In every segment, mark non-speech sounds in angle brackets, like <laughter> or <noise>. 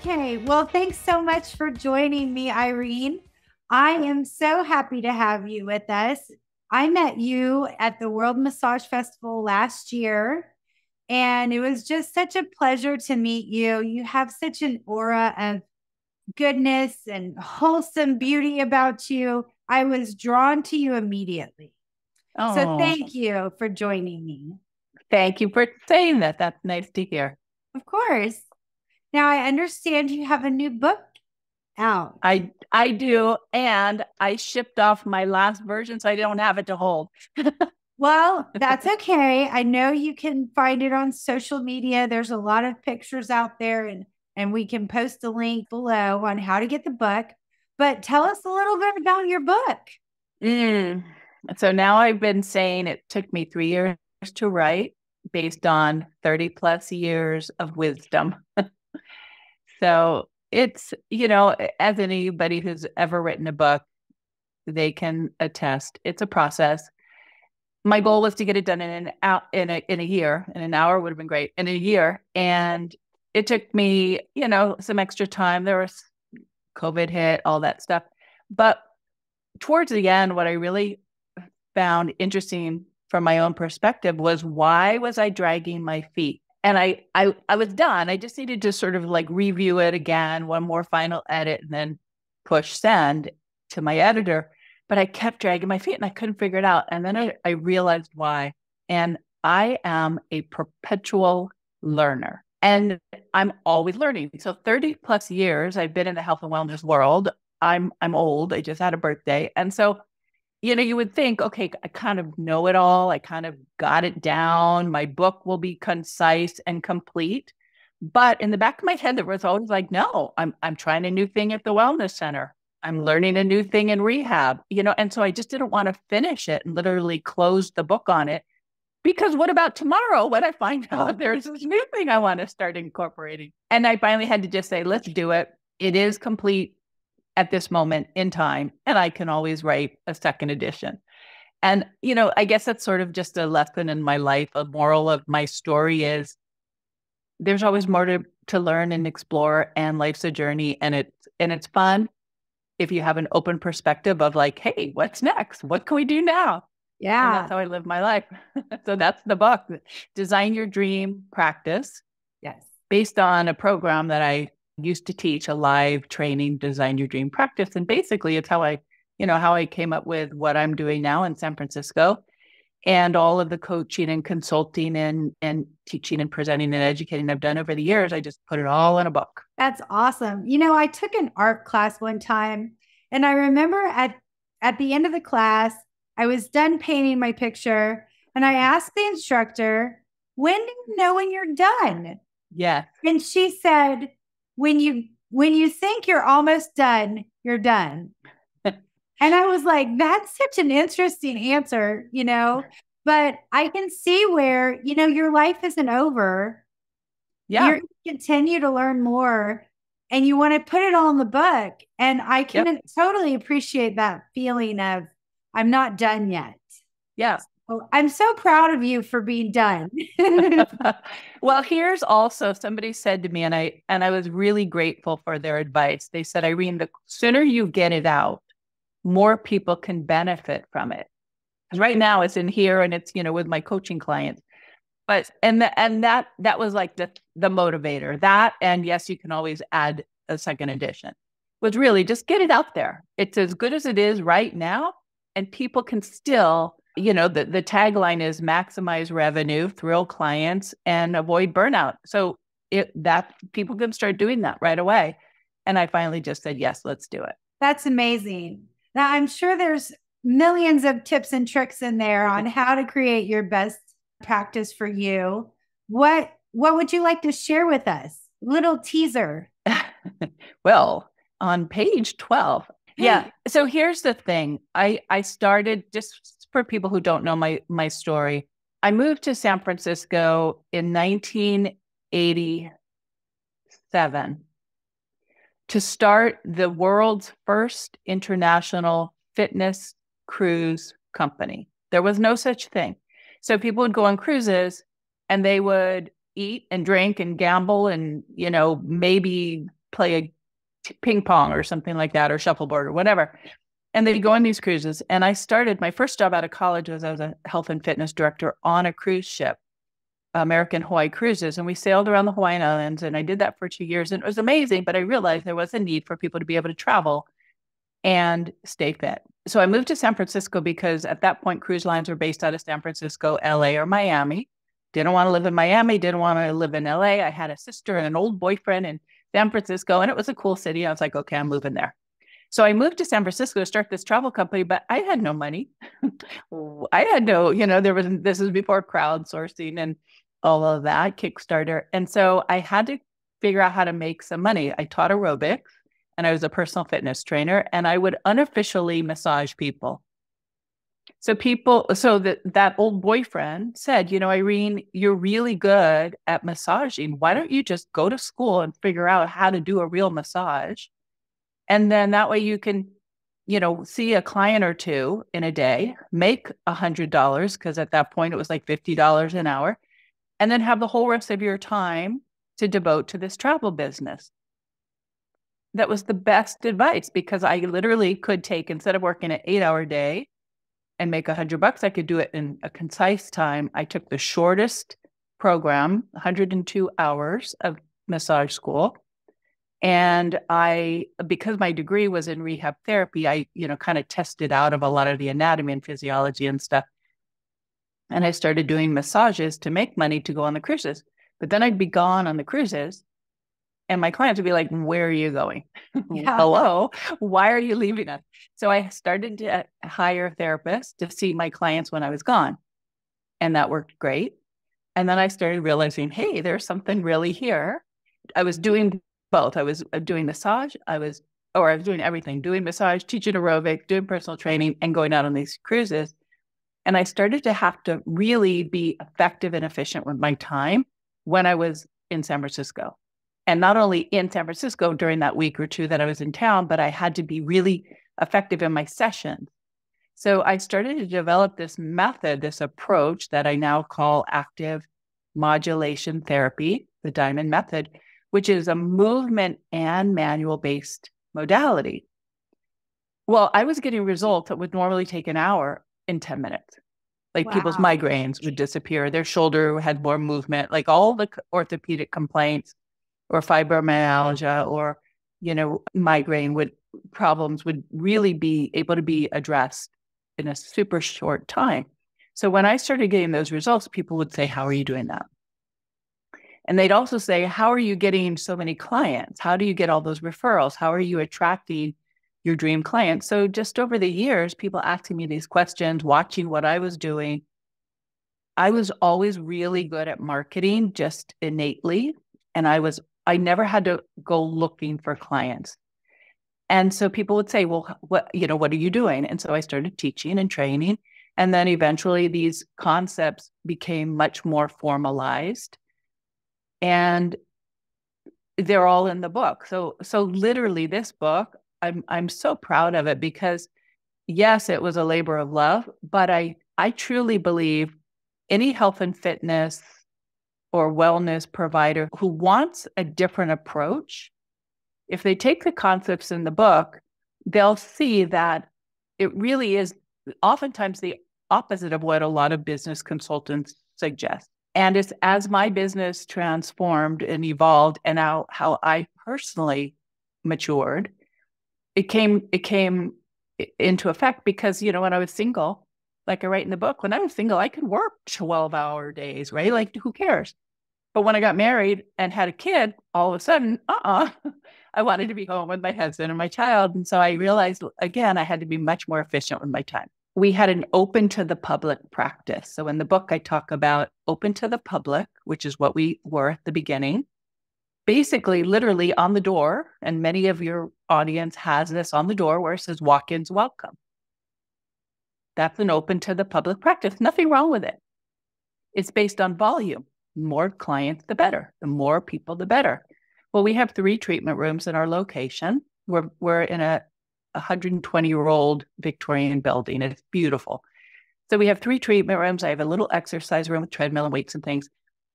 Okay. Well, thanks so much for joining me, Irene. I am so happy to have you with us. I met you at the World Massage Festival last year, and it was just such a pleasure to meet you. You have such an aura of goodness and wholesome beauty about you. I was drawn to you immediately. Oh. So thank you for joining me. Thank you for saying that. That's nice to hear. Of course. Now I understand you have a new book out. I I do, and I shipped off my last version, so I don't have it to hold. <laughs> well, that's <laughs> okay. I know you can find it on social media. There's a lot of pictures out there, and and we can post a link below on how to get the book. But tell us a little bit about your book. Mm. So now I've been saying it took me three years to write based on 30 plus years of wisdom. <laughs> so it's, you know, as anybody who's ever written a book, they can attest it's a process. My goal was to get it done in an out in a in a year. In an hour would have been great. In a year, and it took me, you know, some extra time. There was COVID hit, all that stuff. But towards the end, what I really found interesting from my own perspective was why was I dragging my feet? And I, I, I was done. I just needed to sort of like review it again, one more final edit, and then push send to my editor. But I kept dragging my feet and I couldn't figure it out. And then I, I realized why. And I am a perpetual learner and I'm always learning. So 30 plus years I've been in the health and wellness world. I'm I'm old. I just had a birthday. And so you know, you would think, okay, I kind of know it all. I kind of got it down. My book will be concise and complete. But in the back of my head, there was always like, no, I'm I'm trying a new thing at the wellness center. I'm learning a new thing in rehab, you know, and so I just didn't want to finish it and literally close the book on it. Because what about tomorrow when I find <laughs> out there's this new thing I want to start incorporating? And I finally had to just say, let's do it. It is complete at this moment in time, and I can always write a second edition. And, you know, I guess that's sort of just a lesson in my life. A moral of my story is there's always more to, to learn and explore, and life's a journey, and it's and it's fun if you have an open perspective of like, hey, what's next? What can we do now? Yeah. And that's how I live my life. <laughs> so that's the book. Design your dream practice. Yes. Based on a program that I used to teach a live training design your dream practice and basically it's how i you know how i came up with what i'm doing now in san francisco and all of the coaching and consulting and and teaching and presenting and educating i've done over the years i just put it all in a book. That's awesome. You know i took an art class one time and i remember at at the end of the class i was done painting my picture and i asked the instructor when do you know when you're done? Yeah and she said when you when you think you're almost done, you're done. <laughs> and I was like, that's such an interesting answer, you know. But I can see where, you know, your life isn't over. Yeah. you continue to learn more and you want to put it all in the book. And I can yep. totally appreciate that feeling of I'm not done yet. Yeah. Well, I'm so proud of you for being done. <laughs> well, here's also somebody said to me, and I and I was really grateful for their advice. They said, Irene, the sooner you get it out, more people can benefit from it. Because right now it's in here and it's, you know, with my coaching clients. But and the, and that that was like the the motivator. That and yes, you can always add a second edition. Was really just get it out there. It's as good as it is right now, and people can still you know, the, the tagline is maximize revenue, thrill clients, and avoid burnout. So it that people can start doing that right away. And I finally just said, yes, let's do it. That's amazing. Now I'm sure there's millions of tips and tricks in there on how to create your best practice for you. What what would you like to share with us? Little teaser. <laughs> well, on page 12. Yeah. So here's the thing. I I started just for people who don't know my my story, I moved to San Francisco in 1987 to start the world's first international fitness cruise company. There was no such thing. So people would go on cruises and they would eat and drink and gamble and, you know, maybe play a ping pong or something like that, or shuffleboard or whatever. And they'd go on these cruises. And I started my first job out of college was a health and fitness director on a cruise ship, American Hawaii Cruises. And we sailed around the Hawaiian Islands. And I did that for two years. And it was amazing. But I realized there was a need for people to be able to travel and stay fit. So I moved to San Francisco because at that point, cruise lines were based out of San Francisco, LA, or Miami. Didn't want to live in Miami, didn't want to live in LA. I had a sister and an old boyfriend in San Francisco, and it was a cool city. I was like, okay, I'm moving there. So I moved to San Francisco to start this travel company, but I had no money. <laughs> I had no, you know, there was this was before crowdsourcing and all of that, Kickstarter. And so I had to figure out how to make some money. I taught aerobics and I was a personal fitness trainer, and I would unofficially massage people. So people, so that that old boyfriend said, you know, Irene, you're really good at massaging. Why don't you just go to school and figure out how to do a real massage? And then that way you can, you know, see a client or two in a day, make a hundred dollars, because at that point it was like $50 an hour, and then have the whole rest of your time to devote to this travel business that was the best advice because I literally could take instead of working an eight hour day and make a hundred bucks, I could do it in a concise time. I took the shortest program, 102 hours of massage school. And I, because my degree was in rehab therapy, I, you know, kind of tested out of a lot of the anatomy and physiology and stuff. And I started doing massages to make money to go on the cruises. But then I'd be gone on the cruises and my clients would be like, Where are you going? <laughs> Yeah. Hello, why are you leaving us? So I started to hire therapists to see my clients when I was gone. And that worked great. And then I started realizing, hey, there's something really here. I was doing both. I was uh, doing massage, I was, or I was doing everything doing massage, teaching aerobic, doing personal training, and going out on these cruises. And I started to have to really be effective and efficient with my time when I was in San Francisco and not only in San Francisco during that week or two that I was in town, but I had to be really effective in my sessions. So I started to develop this method, this approach that I now call active modulation therapy, the Diamond Method, which is a movement and manual based modality. Well, I was getting results that would normally take an hour in 10 minutes. Like wow. people's migraines would disappear, their shoulder had more movement, like all the orthopedic complaints or fibromyalgia or you know migraine would problems would really be able to be addressed in a super short time. So when i started getting those results people would say how are you doing that? And they'd also say how are you getting so many clients? How do you get all those referrals? How are you attracting your dream clients? So just over the years people asking me these questions watching what i was doing i was always really good at marketing just innately and i was I never had to go looking for clients. And so people would say, well, what, you know, what are you doing? And so I started teaching and training. And then eventually these concepts became much more formalized. And they're all in the book. So so literally this book, I'm I'm so proud of it because yes, it was a labor of love, but I I truly believe any health and fitness or wellness provider who wants a different approach, if they take the concepts in the book, they'll see that it really is oftentimes the opposite of what a lot of business consultants suggest. And it's as my business transformed and evolved and how, how I personally matured, it came it came into effect because, you know, when I was single, like I write in the book, when I was single, I could work 12 hour days, right? Like, who cares? But when I got married and had a kid, all of a sudden, uh uh-uh, uh <laughs> I wanted to be home with my husband and my child. And so I realized again, I had to be much more efficient with my time. We had an open to the public practice. So in the book, I talk about open to the public, which is what we were at the beginning. Basically, literally on the door, and many of your audience has this on the door where it says walk ins welcome. That's an open to the public practice. Nothing wrong with it. It's based on volume. More clients, the better. The more people, the better. Well, we have three treatment rooms in our location. We're, we're in a 120 year old Victorian building. It's beautiful. So we have three treatment rooms. I have a little exercise room with treadmill and weights and things.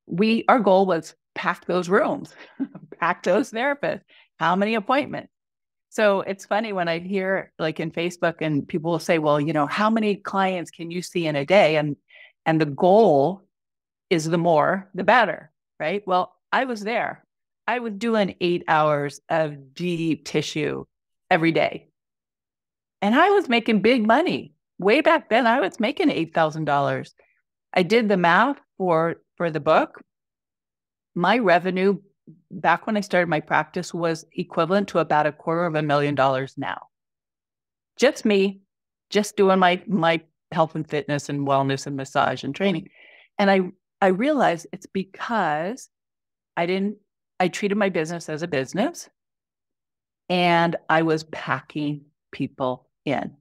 We our goal was pack those rooms, <laughs> pack those therapists, How many appointments? So it's funny when I hear like in Facebook and people will say, well, you know, how many clients can you see in a day? And and the goal is the more, the better, right? Well, I was there. I was doing eight hours of deep tissue every day. And I was making big money. Way back then, I was making $8,000. I did the math for for the book. My revenue back when I started my practice was equivalent to about a quarter of a million dollars now. Just me, just doing my my health and fitness and wellness and massage and training. And I I realized it's because I didn't I treated my business as a business and I was packing people in.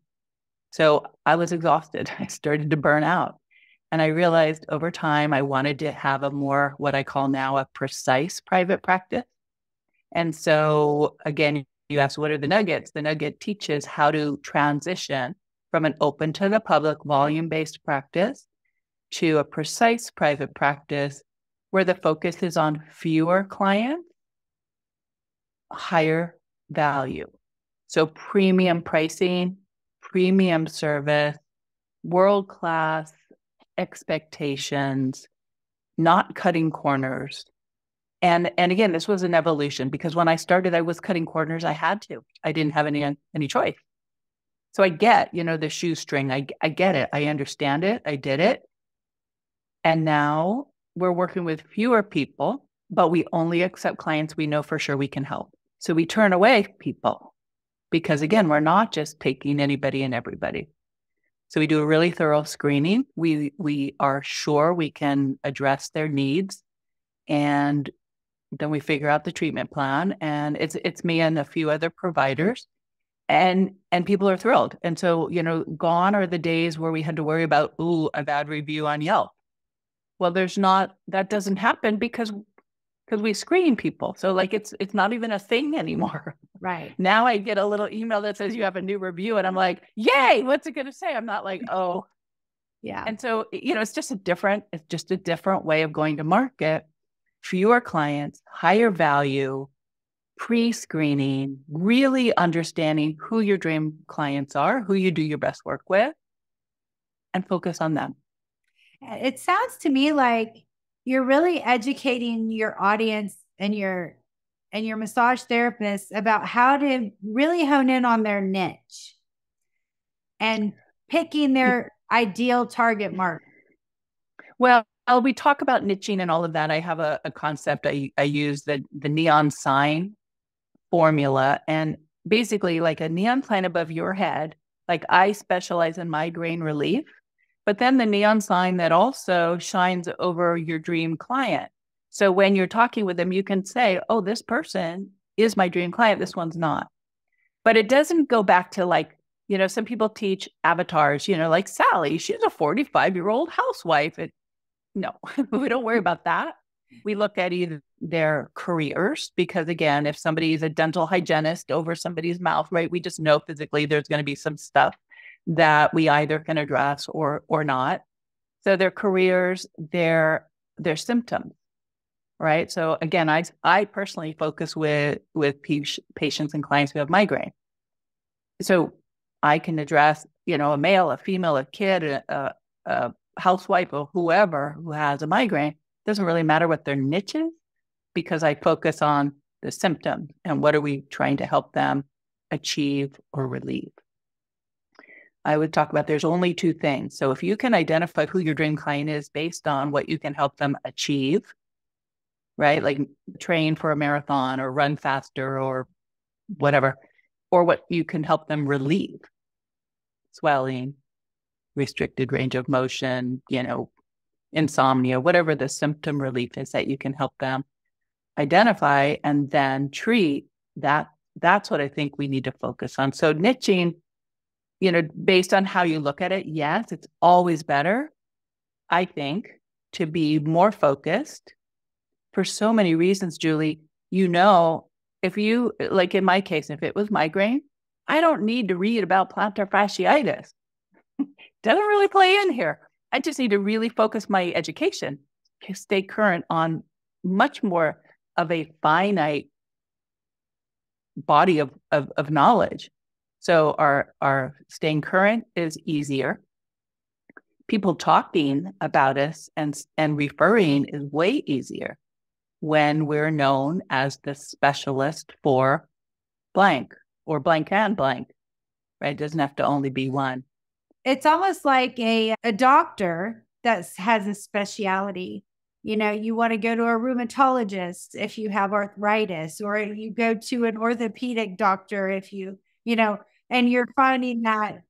So I was exhausted. <laughs> I started to burn out. And I realized over time I wanted to have a more, what I call now a precise private practice. And so, again, you asked, what are the nuggets? The nugget teaches how to transition from an open to the public volume based practice to a precise private practice where the focus is on fewer clients, higher value. So, premium pricing, premium service, world class expectations, not cutting corners. And and again, this was an evolution because when I started, I was cutting corners. I had to. I didn't have any any choice. So I get, you know, the shoestring. I I get it. I understand it. I did it. And now we're working with fewer people, but we only accept clients we know for sure we can help. So we turn away people because again, we're not just taking anybody and everybody. So we do a really thorough screening. We we are sure we can address their needs and then we figure out the treatment plan and it's it's me and a few other providers and and people are thrilled. And so, you know, gone are the days where we had to worry about ooh, a bad review on Yelp. Well, there's not that doesn't happen because because we screen people. So like it's it's not even a thing <laughs> anymore. Right. Now I get a little email that says you have a new review and I'm like, "Yay, what's it going to say?" I'm not like, <laughs> "Oh." Yeah. And so, you know, it's just a different it's just a different way of going to market. Fewer clients, higher value, pre-screening, really understanding who your dream clients are, who you do your best work with, and focus on them. It sounds to me like you're really educating your audience and your and your massage therapists about how to really hone in on their niche and picking their ideal target market. Well, we talk about niching and all of that. I have a, a concept I, I use the the neon sign formula and basically like a neon sign above your head. Like I specialize in migraine relief but then the neon sign that also shines over your dream client. So when you're talking with them, you can say, oh, this person is my dream client. This one's not. But it doesn't go back to like, you know, some people teach avatars, you know, like Sally, she's a 45 year old housewife. And no, <laughs> we don't worry about that. We look at either their careers because, again, if somebody is a dental hygienist over somebody's mouth, right, we just know physically there's going to be some stuff that we either can address or or not. So their careers, their their symptoms, right? So again, I I personally focus with with patients and clients who have migraine. So I can address, you know, a male, a female, a kid, a, a housewife, or whoever who has a migraine. Doesn't really matter what their niche is because I focus on the symptom and what are we trying to help them achieve or relieve. I would talk about there's only two things. So if you can identify who your dream client is based on what you can help them achieve, right? Like train for a marathon or run faster or whatever, or what you can help them relieve swelling, restricted range of motion, you know, insomnia, whatever the symptom relief is that you can help them identify and then treat that that's what I think we need to focus on. So niching you know, based on how you look at it, yes, it's always better, I think, to be more focused for so many reasons, Julie. You know, if you, like in my case, if it was migraine, I don't need to read about plantar fasciitis. <laughs> Doesn't really play in here. I just need to really focus my education to stay current on much more of a finite body of, of, of knowledge. So our our staying current is easier. People talking about us and and referring is way easier when we're known as the specialist for blank or blank and blank. Right? It doesn't have to only be one. It's almost like a a doctor that has a specialty You know, you want to go to a rheumatologist if you have arthritis, or you go to an orthopedic doctor if you, you know, and you're finding that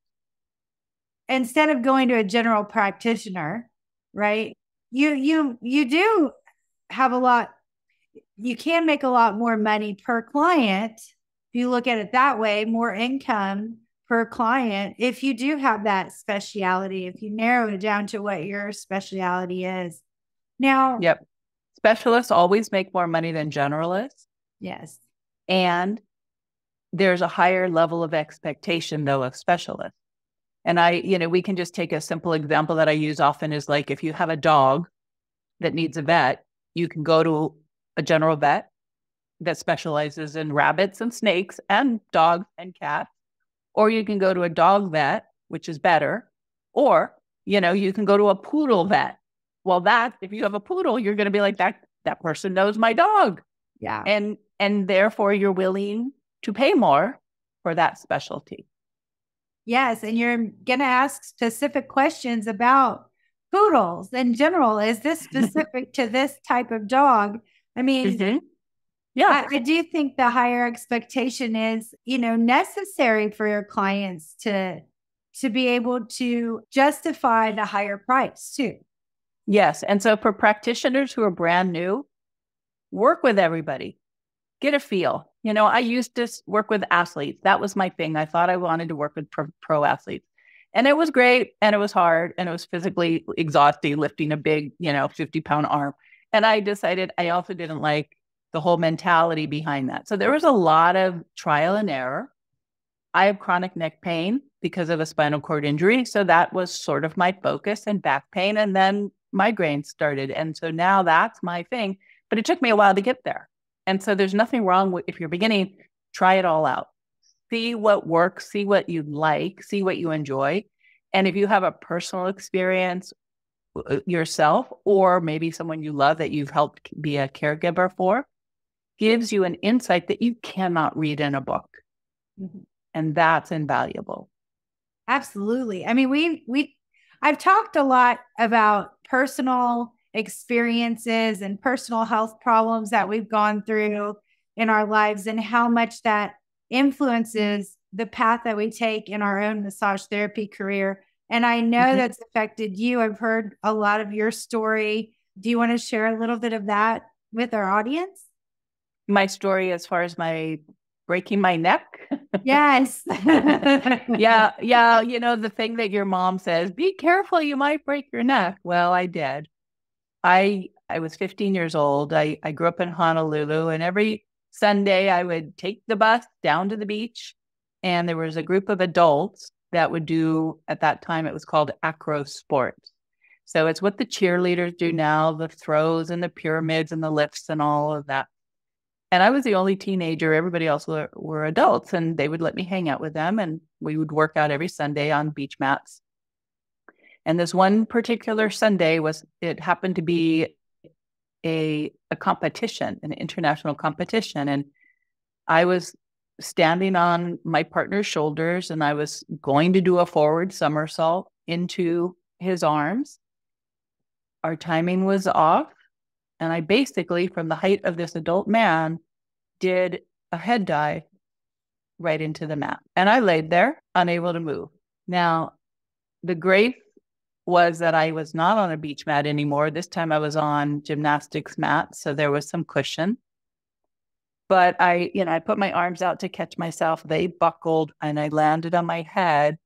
instead of going to a general practitioner, right? You you you do have a lot you can make a lot more money per client if you look at it that way, more income per client if you do have that speciality, if you narrow it down to what your speciality is. Now, yep. Specialists always make more money than generalists. Yes. And there's a higher level of expectation though of specialists. And I, you know, we can just take a simple example that I use often is like if you have a dog that needs a vet, you can go to a general vet that specializes in rabbits and snakes and dogs and cats, or you can go to a dog vet, which is better, or you know, you can go to a poodle vet. Well, that if you have a poodle, you're going to be like that. That person knows my dog. Yeah, and and therefore you're willing to pay more for that specialty. Yes. And you're going to ask specific questions about poodles in general. Is this <laughs> specific to this type of dog? I mean, mm-hmm. yeah, I, I, do think the higher expectation is, you know, necessary for your clients to to be able to justify the higher price too. Yes. And so for practitioners who are brand new, work with everybody get a feel. You know, I used to work with athletes. That was my thing. I thought I wanted to work with pro, pro athletes. And it was great and it was hard and it was physically exhausting lifting a big, you know, 50 pound arm. And I decided I also didn't like the whole mentality behind that. So there was a lot of trial and error. I have chronic neck pain because of a spinal cord injury. So that was sort of my focus and back pain. And then migraines started. And so now that's my thing. But it took me a while to get there. And so there's nothing wrong with if you're beginning, try it all out. See what works, see what you like, see what you enjoy. And if you have a personal experience uh, yourself or maybe someone you love that you've helped be a caregiver for, gives you an insight that you cannot read in a book. Mm-hmm. And that's invaluable. Absolutely. I mean, we we I've talked a lot about personal experiences and personal health problems that we've gone through in our lives and how much that influences the path that we take in our own massage therapy career. And I know mm-hmm. that's affected you. I've heard a lot of your story. Do you want to share a little bit of that with our audience? My story, as far as my breaking my neck. yes. <laughs> yeah. Yeah. You know, the thing that your mom says, be careful, you might break your neck. Well, I did. I I was 15 years old. I, I grew up in Honolulu, and every Sunday I would take the bus down to the beach, and there was a group of adults that would do at that time it was called acro sports. So it's what the cheerleaders do now, the throws and the pyramids and the lifts and all of that. And I was the only teenager. Everybody else were, were adults, and they would let me hang out with them, and we would work out every Sunday on beach mats. And this one particular Sunday was it happened to be a a competition, an international competition, and I was standing on my partner's shoulders and I was going to do a forward somersault into his arms. Our timing was off, and I basically, from the height of this adult man, did a head dive right into the mat. And I laid there, unable to move. Now, the grace was that I was not on a beach mat anymore. This time I was on gymnastics mat, so there was some cushion. But I, you know, I put my arms out to catch myself. They buckled and I landed on my head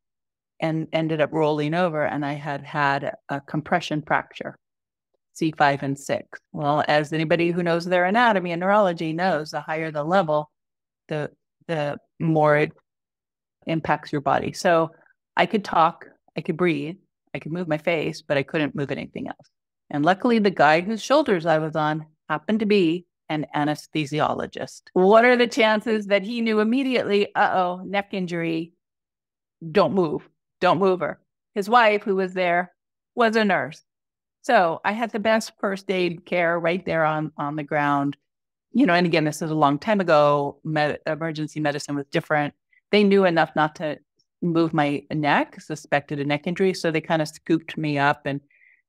and ended up rolling over and I had had a compression fracture. C5 and 6. Well, as anybody who knows their anatomy and neurology knows, the higher the level, the the more it impacts your body. So I could talk, I could breathe, I could move my face, but I couldn't move anything else. And luckily, the guy whose shoulders I was on happened to be an anesthesiologist. What are the chances that he knew immediately, uh oh, neck injury, don't move, don't move her? His wife, who was there, was a nurse. So I had the best first aid care right there on, on the ground. You know, and again, this is a long time ago. Med- emergency medicine was different. They knew enough not to move my neck, suspected a neck injury. So they kind of scooped me up and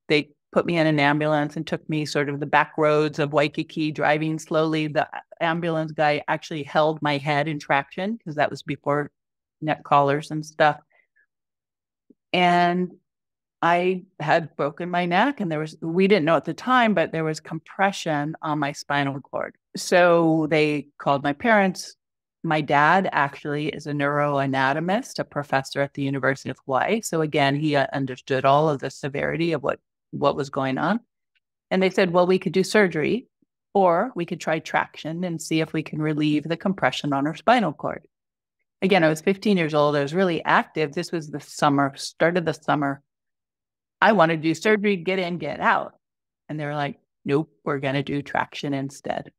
they put me in an ambulance and took me sort of the back roads of Waikiki, driving slowly. The ambulance guy actually held my head in traction because that was before neck collars and stuff. And I had broken my neck, and there was, we didn't know at the time, but there was compression on my spinal cord. So they called my parents. My dad actually is a neuroanatomist, a professor at the University of Hawaii. So again, he uh, understood all of the severity of what what was going on. And they said, well, we could do surgery or we could try traction and see if we can relieve the compression on her spinal cord. Again, I was 15 years old. I was really active. This was the summer, start of the summer. I wanted to do surgery, get in, get out. And they were like, nope, we're going to do traction instead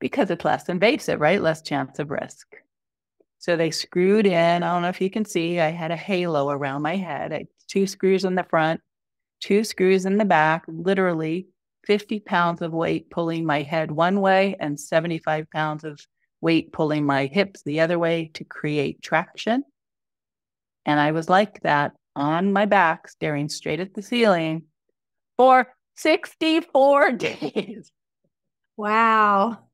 because it's less invasive, right? Less chance of risk. So they screwed in. I don't know if you can see, I had a halo around my head, I, two screws in the front, two screws in the back, literally 50 pounds of weight pulling my head one way and 75 pounds of weight pulling my hips the other way to create traction. And I was like that on my back, staring straight at the ceiling for 64 <laughs> days. Wow.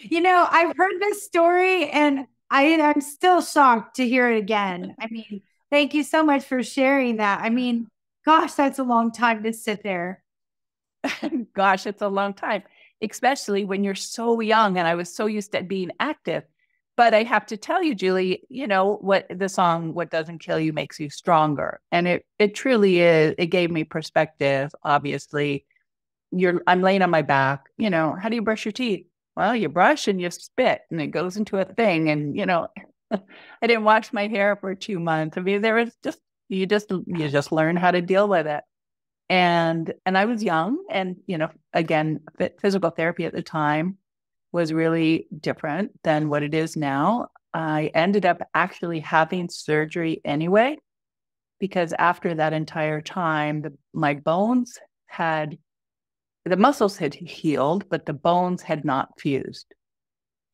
You know, I've heard this story and I, I'm still shocked to hear it again. I mean, thank you so much for sharing that. I mean, Gosh, that's a long time to sit there. <laughs> Gosh, it's a long time, especially when you're so young. And I was so used to being active. But I have to tell you, Julie, you know what the song "What Doesn't Kill You Makes You Stronger," and it it truly is. It gave me perspective. Obviously, you're I'm laying on my back. You know, how do you brush your teeth? Well, you brush and you spit, and it goes into a thing. And you know, <laughs> I didn't wash my hair for two months. I mean, there was just you just you just learn how to deal with it and and i was young and you know again physical therapy at the time was really different than what it is now i ended up actually having surgery anyway because after that entire time the, my bones had the muscles had healed but the bones had not fused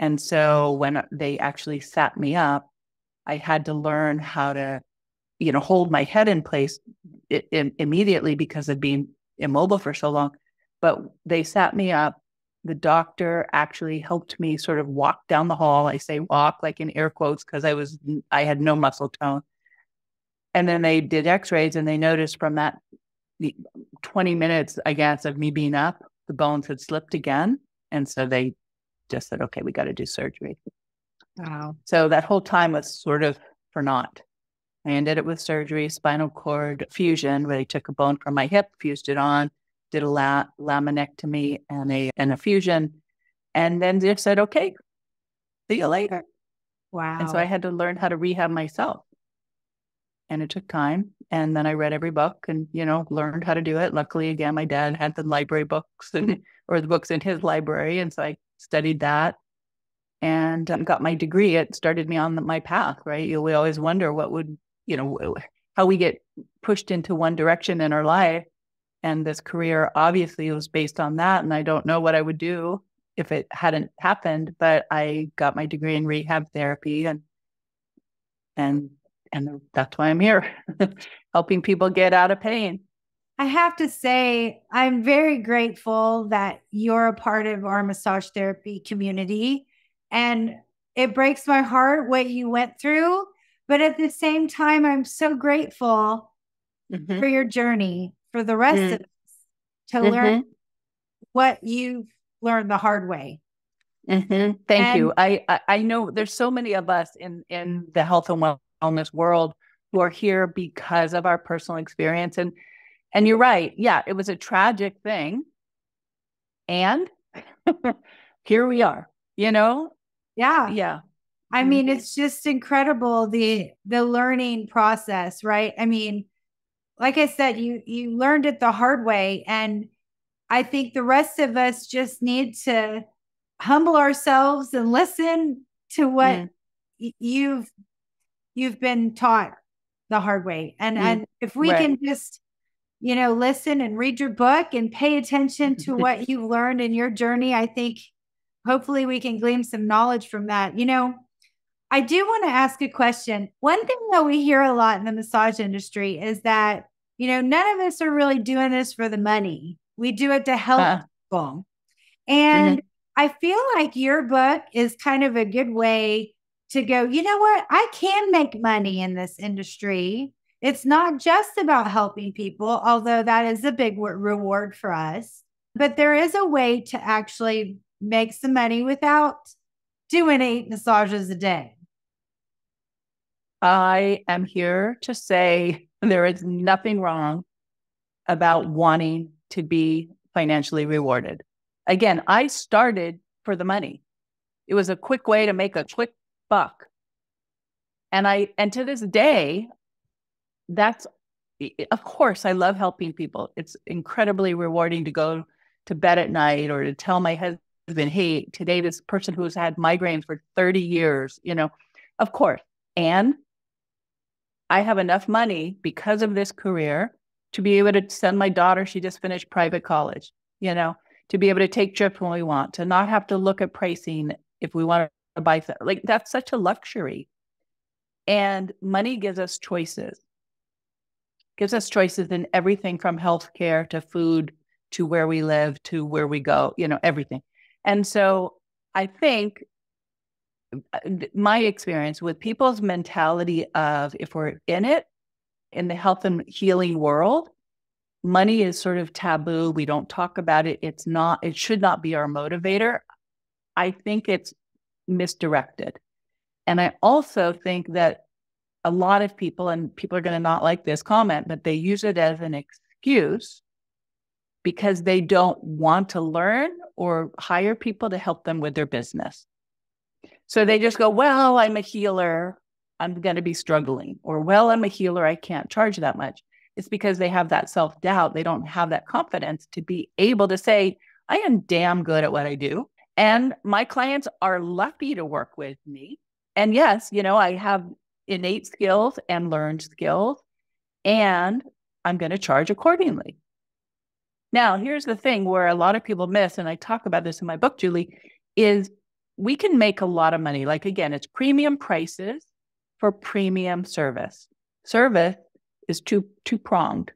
and so when they actually sat me up i had to learn how to you know, hold my head in place it, it, immediately because of being immobile for so long. But they sat me up. The doctor actually helped me sort of walk down the hall. I say walk like in air quotes because I was I had no muscle tone. And then they did X-rays and they noticed from that the 20 minutes, I guess, of me being up, the bones had slipped again. And so they just said, okay, we got to do surgery. Wow. So that whole time was sort of for naught. I ended it with surgery, spinal cord fusion, where they took a bone from my hip, fused it on, did a la- laminectomy and a and a fusion, and then they said, "Okay, see you later." Wow! And so I had to learn how to rehab myself, and it took time. And then I read every book, and you know, learned how to do it. Luckily, again, my dad had the library books and <laughs> or the books in his library, and so I studied that and um, got my degree. It started me on the, my path. Right? You, we always wonder what would you know how we get pushed into one direction in our life and this career obviously was based on that and i don't know what i would do if it hadn't happened but i got my degree in rehab therapy and and and that's why i'm here <laughs> helping people get out of pain i have to say i'm very grateful that you're a part of our massage therapy community and it breaks my heart what you went through but at the same time, I'm so grateful mm-hmm. for your journey for the rest mm-hmm. of us to mm-hmm. learn what you've learned the hard way. Mm-hmm. Thank and, you. I, I, I know there's so many of us in in the health and wellness world who are here because of our personal experience and and you're right. Yeah, it was a tragic thing. And <laughs> here we are, you know? Yeah. Yeah. I mean, mm-hmm. it's just incredible the the learning process, right? I mean, like I said, you you learned it the hard way and I think the rest of us just need to humble ourselves and listen to what mm. y- you've you've been taught the hard way. And mm. and if we right. can just you know listen and read your book and pay attention to <laughs> what you've learned in your journey, I think hopefully we can glean some knowledge from that. You know, I do want to ask a question. One thing that we hear a lot in the massage industry is that, you know, none of us are really doing this for the money. We do it to help uh, people. And mm-hmm. I feel like your book is kind of a good way to go, you know what? I can make money in this industry. It's not just about helping people, although that is a big reward for us. But there is a way to actually make some money without doing eight massages a day. I am here to say there is nothing wrong about wanting to be financially rewarded. Again, I started for the money. It was a quick way to make a quick buck. And I and to this day that's of course I love helping people. It's incredibly rewarding to go to bed at night or to tell my husband, "Hey, today this person who's had migraines for 30 years, you know." Of course. And I have enough money because of this career to be able to send my daughter, she just finished private college, you know, to be able to take trips when we want, to not have to look at pricing if we want to buy th- like that's such a luxury. And money gives us choices. Gives us choices in everything from healthcare to food to where we live to where we go, you know, everything. And so I think uh, my experience with people's mentality of if we're in it in the health and healing world money is sort of taboo we don't talk about it it's not it should not be our motivator i think it's misdirected and i also think that a lot of people and people are going to not like this comment but they use it as an excuse because they don't want to learn or hire people to help them with their business so they just go, well, I'm a healer. I'm going to be struggling. Or, well, I'm a healer. I can't charge that much. It's because they have that self doubt. They don't have that confidence to be able to say, I am damn good at what I do. And my clients are lucky to work with me. And yes, you know, I have innate skills and learned skills, and I'm going to charge accordingly. Now, here's the thing where a lot of people miss, and I talk about this in my book, Julie, is we can make a lot of money. Like again, it's premium prices for premium service. Service is two two pronged.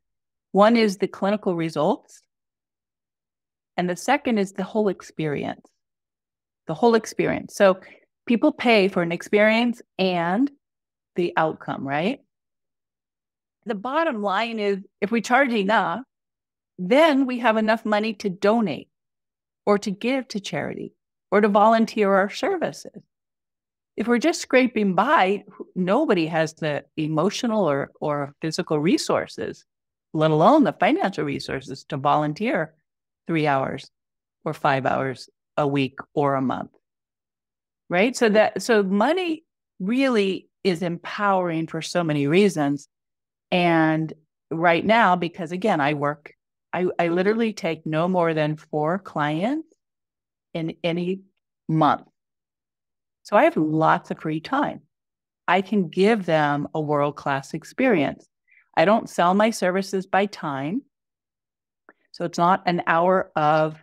One is the clinical results, and the second is the whole experience. The whole experience. So people pay for an experience and the outcome, right? The bottom line is if we charge enough, then we have enough money to donate or to give to charity or to volunteer our services. If we're just scraping by, nobody has the emotional or, or physical resources, let alone the financial resources to volunteer three hours or five hours a week or a month. Right. So that, so money really is empowering for so many reasons. And right now, because again, I work, I, I literally take no more than four clients in any month. So I have lots of free time. I can give them a world class experience. I don't sell my services by time. So it's not an hour of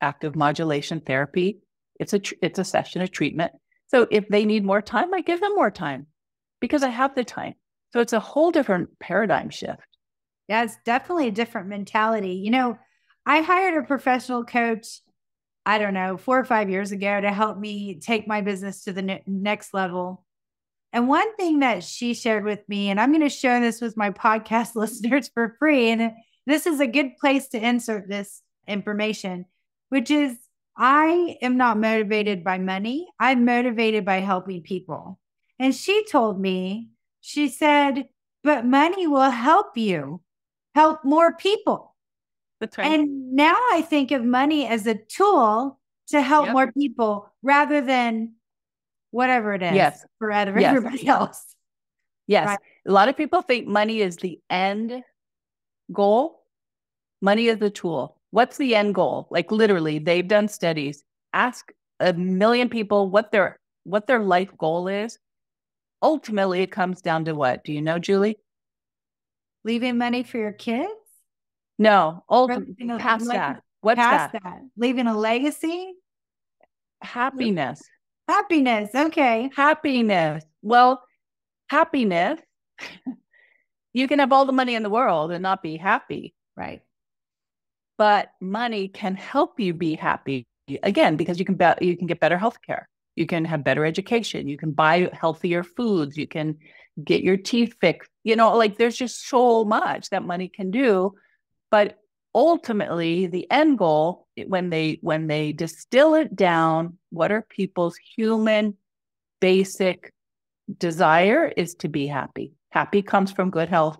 active modulation therapy. It's a tr- it's a session of treatment. So if they need more time, I give them more time because I have the time. So it's a whole different paradigm shift. Yeah, it's definitely a different mentality. You know, I hired a professional coach I don't know, four or five years ago to help me take my business to the ne- next level. And one thing that she shared with me, and I'm going to share this with my podcast <laughs> listeners for free, and this is a good place to insert this information, which is I am not motivated by money. I'm motivated by helping people. And she told me, she said, but money will help you help more people. That's right. And now I think of money as a tool to help yep. more people rather than whatever it is yes. for everybody yes. else. Yes. Right. A lot of people think money is the end goal. Money is the tool. What's the end goal? Like literally, they've done studies. Ask a million people what their what their life goal is. Ultimately, it comes down to what? Do you know, Julie? Leaving money for your kids? No, ultimately, past like, that. What's past that? that? Leaving a legacy? Happiness. Happiness. Okay. Happiness. Well, happiness. <laughs> you can have all the money in the world and not be happy. Right. But money can help you be happy again because you can be- you can get better health care. You can have better education. You can buy healthier foods. You can get your teeth fixed. You know, like there's just so much that money can do. But ultimately, the end goal, when they when they distill it down, what are people's human basic desire is to be happy. Happy comes from good health,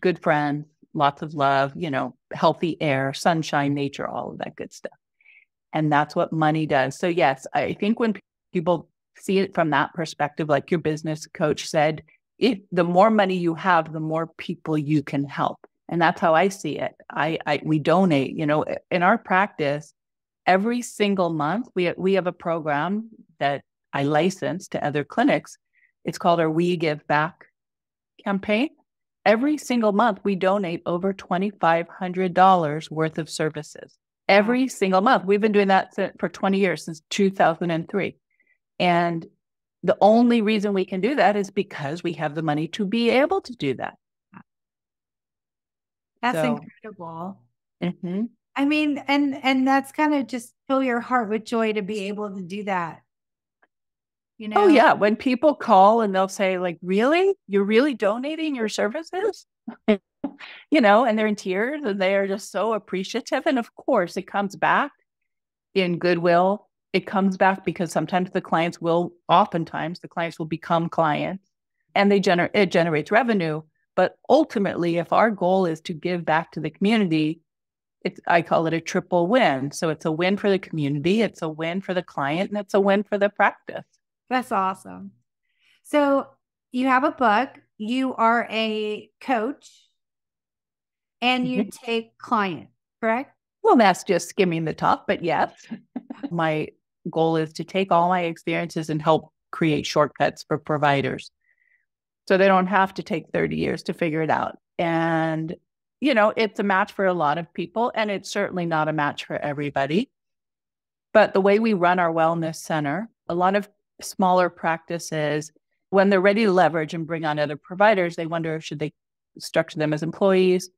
good friends, lots of love, you know, healthy air, sunshine, nature, all of that good stuff. And that's what money does. So, yes, I think when people see it from that perspective, like your business coach said, if the more money you have, the more people you can help. And that's how I see it. I, I we donate, you know, in our practice, every single month we we have a program that I license to other clinics. It's called our We Give Back campaign. Every single month we donate over $2500 worth of services every single month. We've been doing that for 20 years since 2003. And the only reason we can do that is because we have the money to be able to do that. That's so, incredible. Mm-hmm. I mean, and and that's kind of just fill your heart with joy to be able to do that. You know? Oh yeah, when people call and they'll say like, "Really? You're really donating your services?" <laughs> you know, and they're in tears and they are just so appreciative. And of course, it comes back in goodwill. It comes back because sometimes the clients will, oftentimes, the clients will become clients and they generate it generates revenue. But ultimately, if our goal is to give back to the community, it's I call it a triple win. So it's a win for the community, it's a win for the client, and it's a win for the practice. That's awesome. So you have a book, you are a coach, and you mm-hmm. take clients, correct? Well, that's just skimming the top, but yes. my goal is to take all my experiences and help create shortcuts for providers. So they don't have to take 30 years to figure it out. And, you know, it's a match for a lot of people, and it's certainly not a match for everybody. But the way we run our wellness center, a lot of smaller practices, when they're ready to leverage and bring on other providers, they wonder should they structure them as employees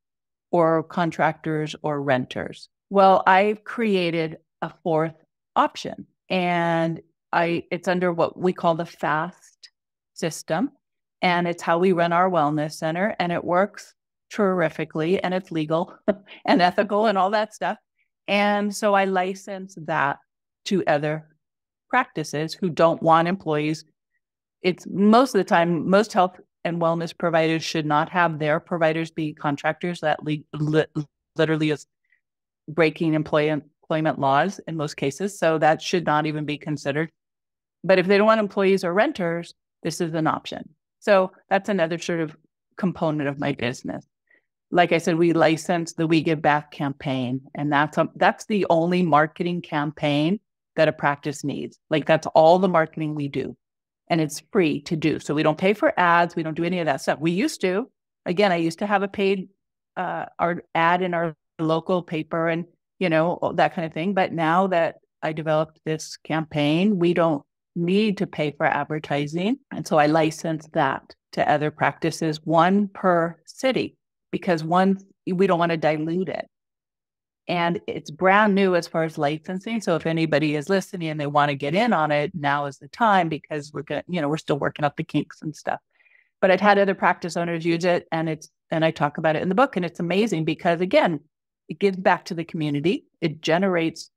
or contractors or renters. Well, I've created a fourth option and I it's under what we call the FAST system and it's how we run our wellness center and it works terrifically and it's legal <laughs> and ethical and all that stuff. And so I license that to other practices who don't want employees. It's most of the time, most health and wellness providers should not have their providers be contractors. That li- li- literally is breaking employment employment laws in most cases. So that should not even be considered. But if they don't want employees or renters, this is an option. So that's another sort of component of my business. Like I said, we license the We Give Back campaign, and that's a, that's the only marketing campaign that a practice needs. Like that's all the marketing we do and it's free to do. So we don't pay for ads. We don't do any of that stuff. We used to. Again, I used to have a paid uh, our ad in our local paper and you know that kind of thing. But now that I developed this campaign, we don't need to pay for advertising, and so I license that to other practices, one per city, because one we don't want to dilute it and it's brand new as far as licensing. So if anybody is listening and they want to get in on it, now is the time because we're going to, you know, we're still working out the kinks and stuff. But I've had other practice owners use it and it's, and I talk about it in the book and it's amazing because again, it gives back to the community, it generates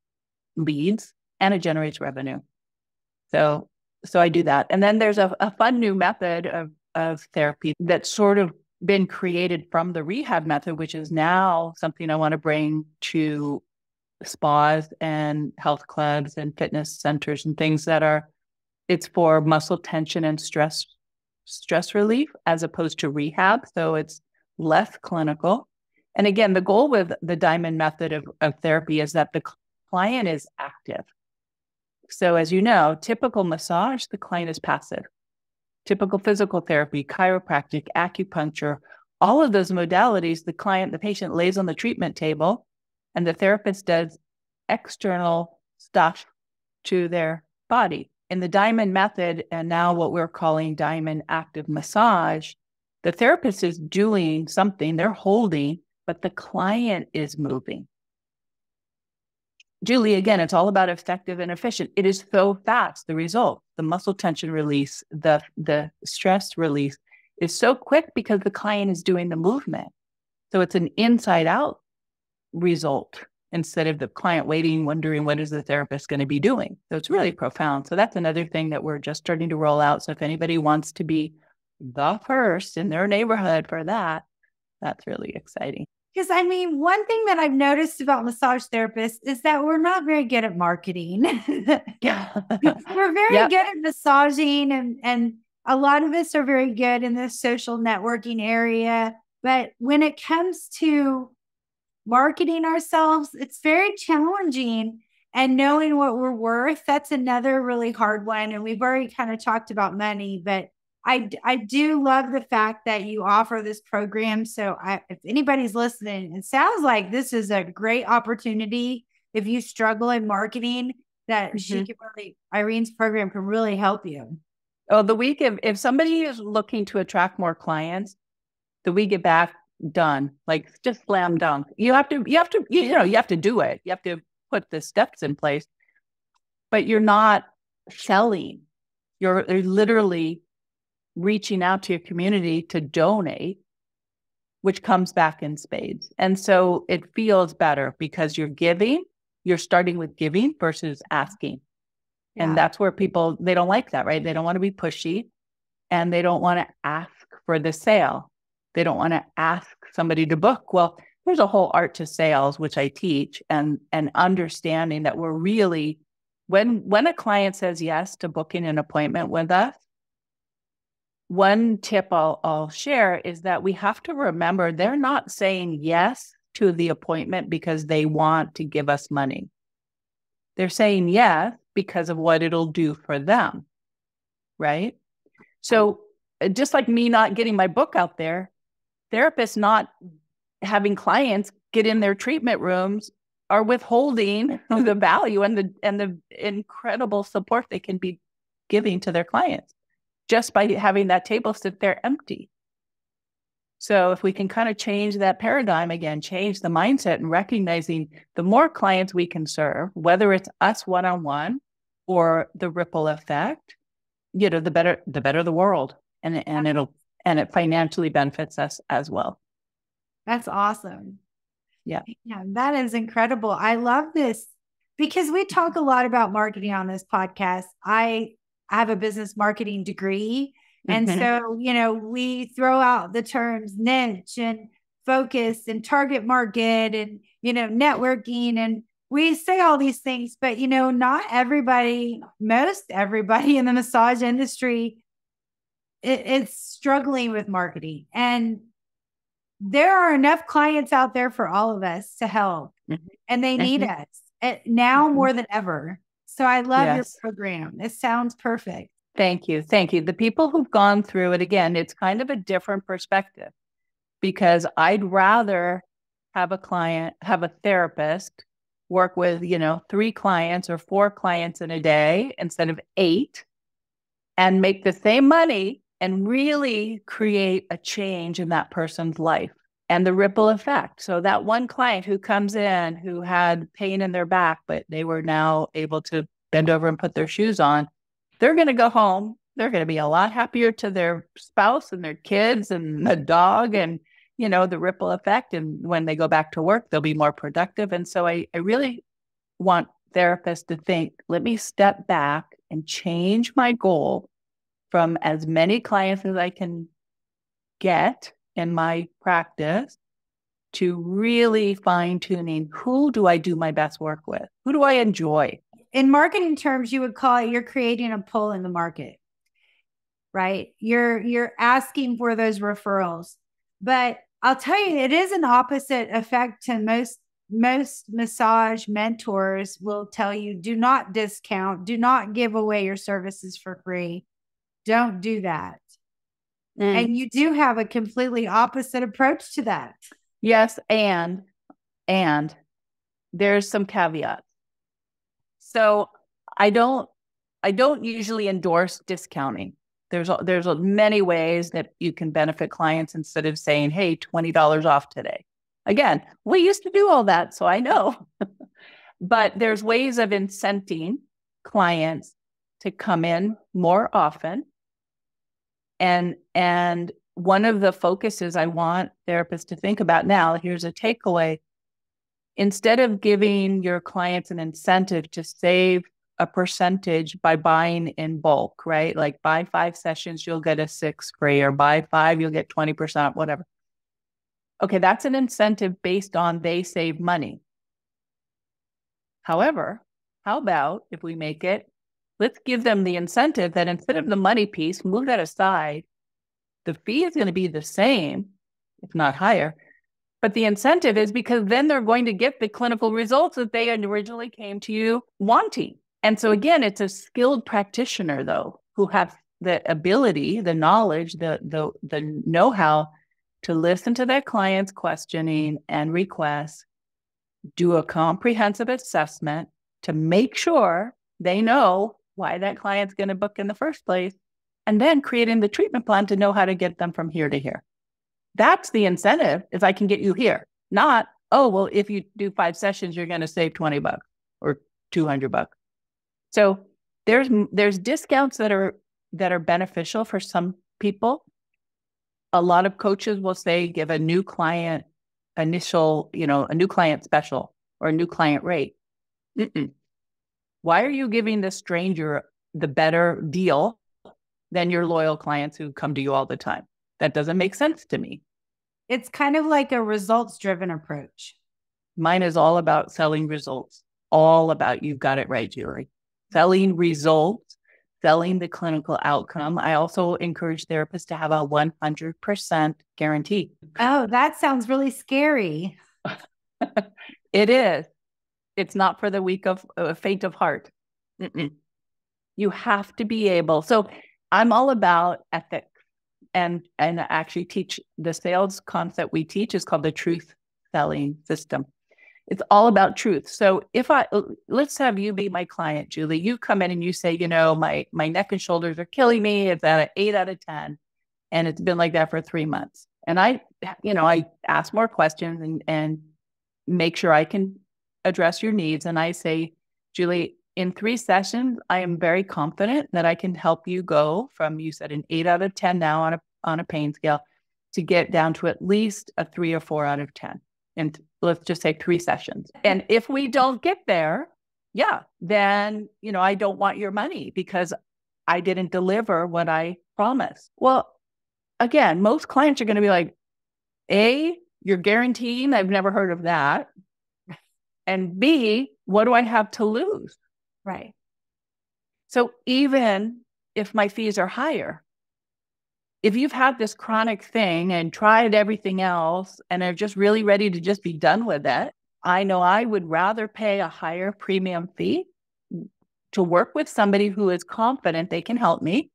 leads and it generates revenue. So, so I do that. And then there's a, a fun new method of, of therapy that sort of been created from the rehab method, which is now something I want to bring to spas and health clubs and fitness centers and things that are it's for muscle tension and stress stress relief as opposed to rehab so it's less clinical And again, the goal with the diamond method of, of therapy is that the client is active. So, as you know, typical massage, the client is passive. Typical physical therapy, chiropractic, acupuncture, all of those modalities, the client, the patient lays on the treatment table and the therapist does external stuff to their body. In the diamond method, and now what we're calling diamond active massage, the therapist is doing something, they're holding, but the client is moving. Julie, again, it's all about effective and efficient. It is so fast. The result, the muscle tension release, the the stress release is so quick because the client is doing the movement. So it's an inside out result instead of the client waiting, wondering what is the therapist going to be doing. So it's really profound. So that's another thing that we're just starting to roll out. So if anybody wants to be the first in their neighborhood for that, that's really exciting. Because I mean, one thing that I've noticed about massage therapists is that we're not very good at marketing. <laughs> yeah. we're very yep. good at massaging and and a lot of us are very good in the social networking area. But when it comes to marketing ourselves, it's very challenging. And knowing what we're worth, that's another really hard one. And we've already kind of talked about money, but I, I do love the fact that you offer this program. So I, if anybody's listening, it sounds like this is a great opportunity. If you struggle in marketing, that mm-hmm. she can really, Irene's program can really help you. Oh, the week if, if somebody is looking to attract more clients, the We Give Back done, like just slam dunk. You have to, you have to, you know, you have to do it. You have to put the steps in place, but you're not selling. You're, you're literally reaching out to your community to donate, which comes back in spades. And so it feels better because you're giving, you're starting with giving versus asking. Yeah. And that's where people, they don't like that, right? They don't want to be pushy and they don't want to ask for the sale. They don't want to ask somebody to book. Well, there's a whole art to sales, which I teach and, and understanding that we're really, when, when a client says yes to booking an appointment with us, one tip I'll, I'll share is that we have to remember they're not saying yes to the appointment because they want to give us money. They're saying yes because of what it'll do for them. Right. So, uh, just like me not getting my book out there, therapists not having clients get in their treatment rooms are withholding <laughs> the value and the and the incredible support they can be giving to their clients just by having that table sit there empty. So if we can kind of change that paradigm again, change the mindset and recognizing the more clients we can serve, whether it's us one on one or the ripple effect, you know, the better the better the world. And and it'll and it financially benefits us as well. That's awesome. Yeah. Yeah, that is incredible. I love this because we talk a lot about marketing on this podcast. I I have a business marketing degree. And mm-hmm. so, you know, we throw out the terms niche and focus and target market and, you know, networking. And we say all these things, but, you know, not everybody, most everybody <laughs> in the massage industry it, it's struggling with marketing. And there are enough clients out there for all of us to help, mm-hmm. and they need mm-hmm. us eh, now mm-hmm. more than ever. So I love yes. your program. It sounds perfect. Thank you. Thank you. The people who've gone through it again, it's kind of a different perspective because I'd rather have a client, have a therapist work with, you know, three clients or four clients in a day instead of eight and make the same money and really create a change in that person's life and the ripple effect. So that one client who comes in who had pain in their back, but they were now able to bend over and put their shoes on, they're going to go home. They're going to be a lot happier to their spouse and their kids and the dog and, you know, the ripple effect. And when they go back to work, they'll be more productive. And so I, I really want therapists to think, let me step back and change my goal from as many clients as I can get in my practice to really fine tuning who do I do my best work with? Who do I enjoy? In marketing terms, you would call it you're creating a pull in the market. Right? You're you're asking for those referrals. But I'll tell you, it is an opposite effect to most most massage mentors will tell you do not discount, do not give away your services for free. Don't do that. Mm. And you do have a completely opposite approach to that. Yes, and and there's some caveats. So I don't I don't usually endorse discounting. There's a, there's a many ways that you can benefit clients instead of saying, "Hey, twenty dollars off today." Again, we used to do all that, so I know. <laughs> but there's ways of incenting clients to come in more often. And and one of the focuses I want therapists to think about now, here's a takeaway. Instead of giving your clients an incentive to save a percentage by buying in bulk, right? Like buy five sessions, you'll get a six free, or buy five, you'll get 20%, whatever. Okay, that's an incentive based on they save money. However, how about if we make it, let's give them the incentive that instead of the money piece, move that aside. The fee is going to be the same, if not higher. But the incentive is because then they're going to get the clinical results that they originally came to you wanting. And so again, it's a skilled practitioner though who have the ability, the knowledge, the the the know-how to listen to their client's questioning and requests, do a comprehensive assessment to make sure they know why that client's going to book in the first place, and then creating the treatment plan to know how to get them from here to here. That's the incentive if I can get you here, not, oh, well, if you do five sessions, you're going to save 20 bucks or 200 bucks. So there's there's discounts that are that are beneficial for some people a lot of coaches will say give a new client initial, you know, a new client special or a new client rate. Mm-mm. Why are you giving the stranger the better deal than your loyal clients who come to you all the time? That doesn't make sense to me. It's kind of like a results driven approach. Mine is all about selling results, all about you've got it right, Julie. Selling results selling the clinical outcome. I also encourage therapists to have a 100% guarantee. Oh, that sounds really scary. <laughs> it is. It's not for the weak of uh, faint of heart. Mm-mm. You have to be able. So I'm all about ethics and and actually teach the sales concept we teach is called the truth selling system. It's all about truth. So if I let's have you be my client, Julie. You come in and you say, you know, my my neck and shoulders are killing me. It's at an eight out of ten, and it's been like that for three months. And I, you know, I ask more questions and and make sure I can address your needs. And I say, Julie, in three sessions, I am very confident that I can help you go from you said an eight out of ten now on a on a pain scale to get down to at least a three or four out of ten And let's just say three sessions. And if we don't get there, yeah, then, you know, I don't want your money because I didn't deliver what I promised. Well, again, most clients are going to be like, A, you're guaranteeing, I've never heard of that. And B, what do I have to lose? Right. So even if my fees are higher, if you've had this chronic thing and tried everything else and are just really ready to just be done with it, I know I would rather pay a higher premium fee to work with somebody who is confident they can help me.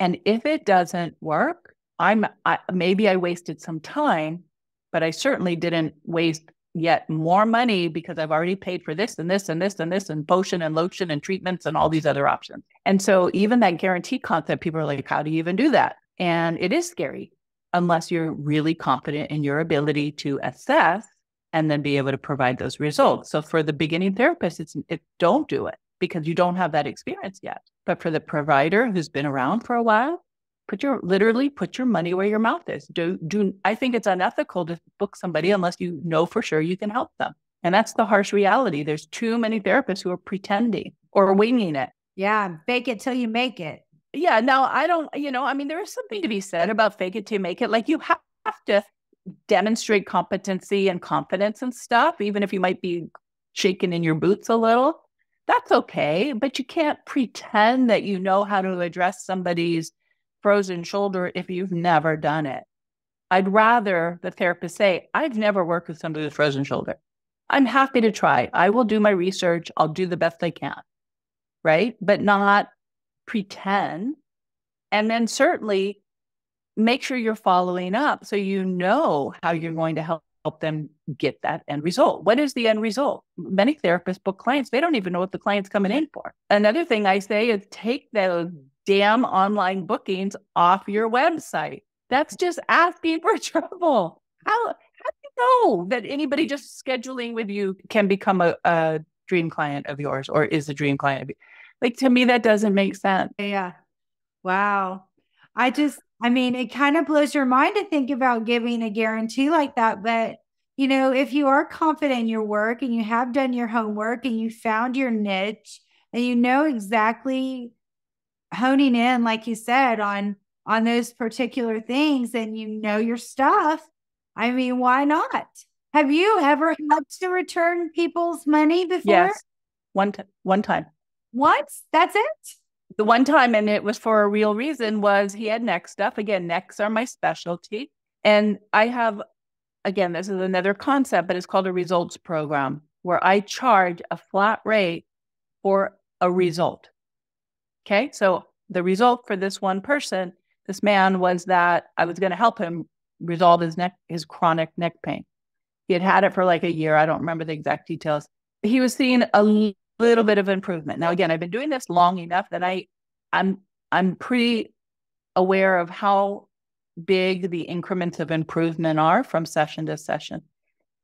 And if it doesn't work, I'm I, maybe I wasted some time, but I certainly didn't waste yet more money because I've already paid for this and this and this and this and potion and lotion and treatments and all these other options. And so even that guarantee concept, people are like, how do you even do that? And it is scary unless you're really confident in your ability to assess and then be able to provide those results. So for the beginning therapist, it's it, don't do it because you don't have that experience yet. But for the provider who's been around for a while, put your literally put your money where your mouth is. Do do I think it's unethical to book somebody mm-hmm. unless you know for sure you can help them. And that's the harsh reality. There's too many therapists who are pretending or winging it. Yeah, fake it till you make it yeah now i don't you know i mean there is something to be said about fake it to make it like you have to demonstrate competency and confidence and stuff even if you might be shaking in your boots a little that's okay but you can't pretend that you know how to address somebody's frozen shoulder if you've never done it I'd rather the therapist say, I've never worked with somebody with frozen shoulder. I'm happy to try. I will do my research. I'll do the best I can. Right. But not pretend. And then certainly make sure you're following up so you know how you're going to help help them get that end result. What is the end result? Many therapists book clients, they don't even know what the client's coming in for. Another thing I say is take those damn online bookings off your website. That's just asking for <laughs> trouble. How, how do you know that anybody just scheduling with you can become a, a dream client of yours or is a dream client? Like to me, that doesn't make sense. Yeah. Wow. I just, I mean, it kind of blows your mind to think about giving a guarantee like that. But, you know, if you are confident in your work and you have done your homework and you found your niche and you know exactly honing in, like you said, on on those particular things and you know your stuff, I mean, why not? Have you ever had to return people's money before? Yes. One, t- one time. Once? That's it? the one time, and it was for a real reason, was he had neck stuff. Again, necks are my specialty. And I have, again, this is another concept, but it's called a results program where I charge a flat rate for a result. Okay. So the result for this one person, this man, was that I was going to help him resolve his neck, his chronic neck pain. He had had it for like a year. I don't remember the exact details. He was seeing a little bit of improvement. Now, again, I've been doing this long enough that I, I'm, I'm pretty aware of how big the increments of improvement are from session to session.